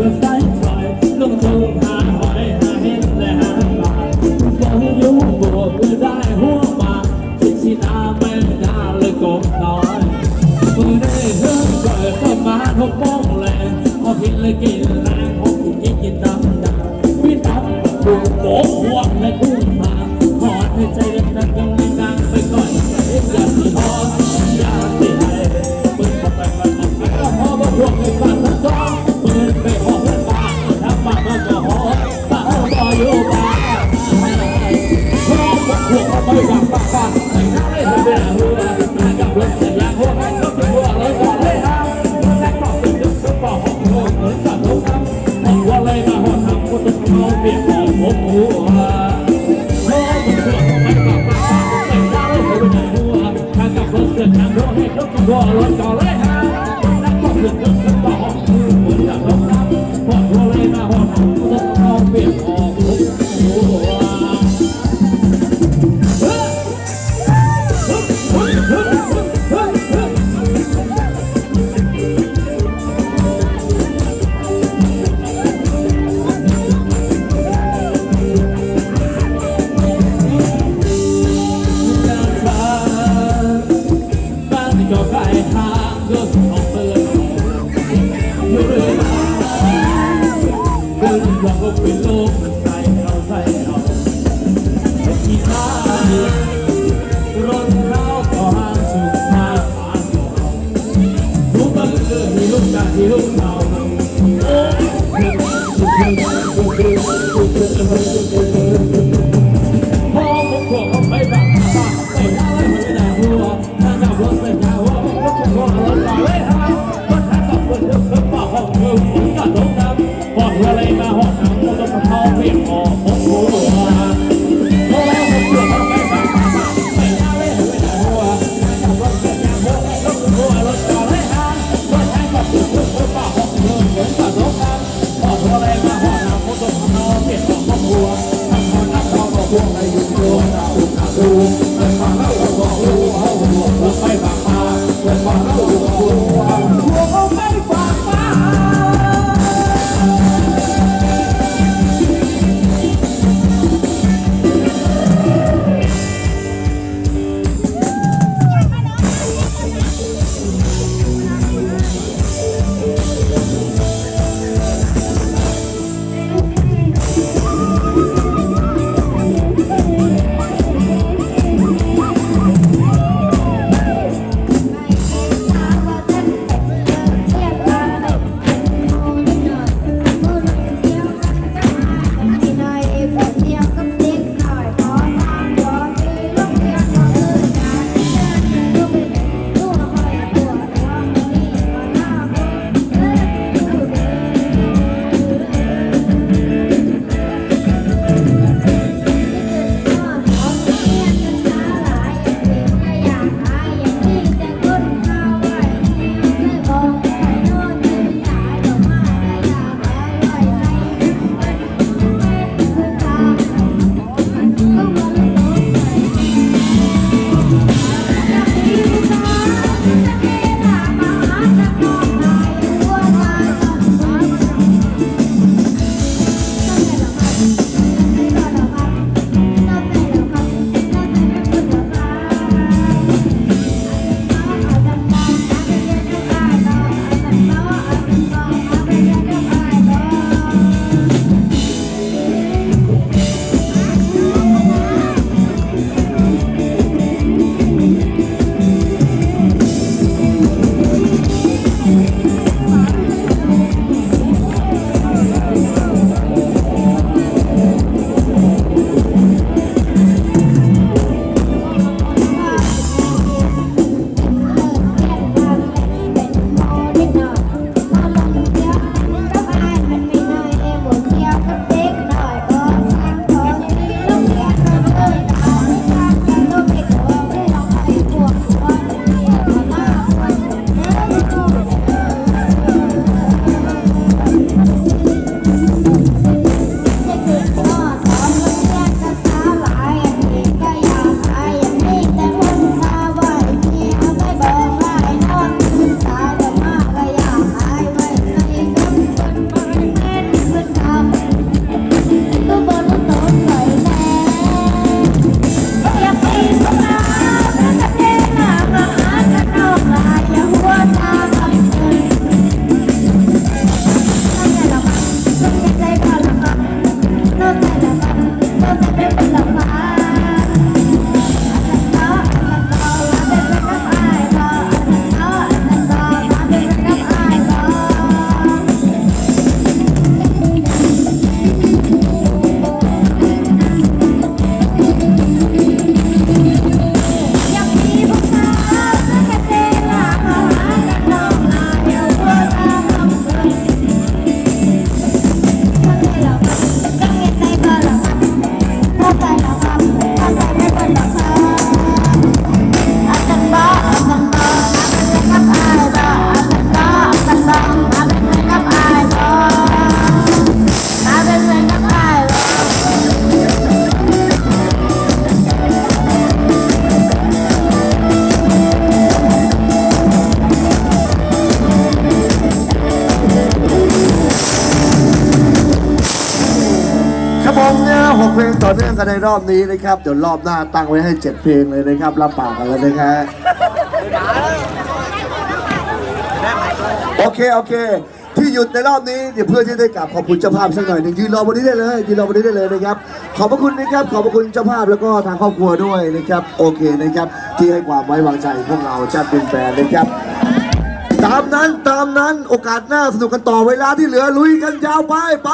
We'll fine. corre, eu que bola, galera. 我爱วงอายุช่วงหน้าอุทาหู กันในรอบนี้นะครับ เดี๋ยวรอบหน้าตั้งไว้ให้เจ็ดเพลงเลยนะครับรับปากกันแล้วนะฮะโอเคโอเค ที่หยุดในรอบนี้เดี๋ยวเพื่อที่ได้กลับขอบคุณเจ้าภาพสักหน่อยหนึ่งยืนรอวันนี้ได้เลยยืนรอวันนี้ได้เลยนะครับ ขอบพระคุณนะครับ ขอบพระคุณเจ้าภาพแล้วก็ทางครอบครัวด้วยนะครับ โอเคนะครับ ที่ให้ความไว้วางใจพวกเราจัดเป็นแฟนนะครับตามนั้นตามนั้นโอกาสหน้าสนุกกันต่อเวลาที่เหลือลุยกันยาวไปไป